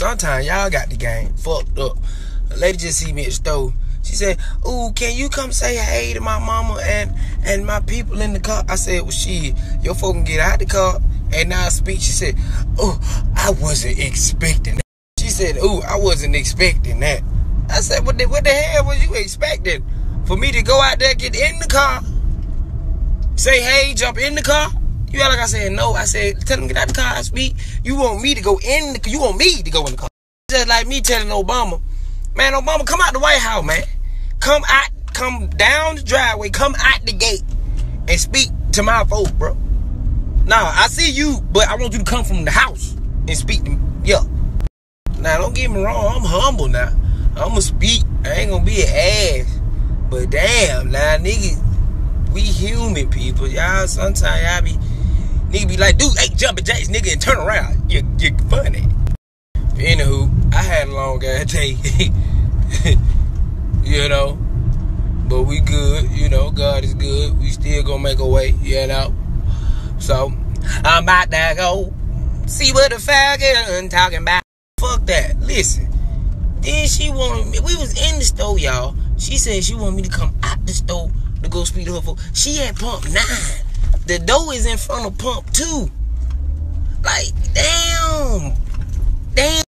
sometimes y'all got the game fucked up. A lady just see me at the store. She said, "Ooh, can you come say hey to my mama and and my people in the car?" I said, "Well, shit, your folk can get out the car." And now I speak. She said, "Oh, I wasn't expecting that." She said, "Ooh, I wasn't expecting that." I said, "What the, what the hell was you expecting? For me to go out there, get in the car, say hey, jump in the car?" You act like I said no. I said, "Tell them get out the car." I speak. You want me to go in? The, you want me to go in the car? Just like me telling Obama, man, Obama, come out the White House, man. Come out, come down the driveway, come out the gate, and speak to my folk, bro. Nah, I see you, but I want you to come from the house and speak to me. Yeah. Now, don't get me wrong, I'm humble now. I'm gonna speak. I ain't gonna be an ass. But damn, now, nigga, we human people. Y'all, sometimes y'all be, nigga be like, dude, hey, jumping jacks, nigga, and turn around. You, you're funny. Anywho, I had a long ass day. you know. But we good, you know, God is good. We still gonna make a way, you know. So I'm about to go see what the falcon talking about. Fuck that. Listen. Then she wanted me. We was in the store, y'all. She said she wanted me to come out the store to go to her. For, she at pump nine. The door is in front of pump too. Like. Damn.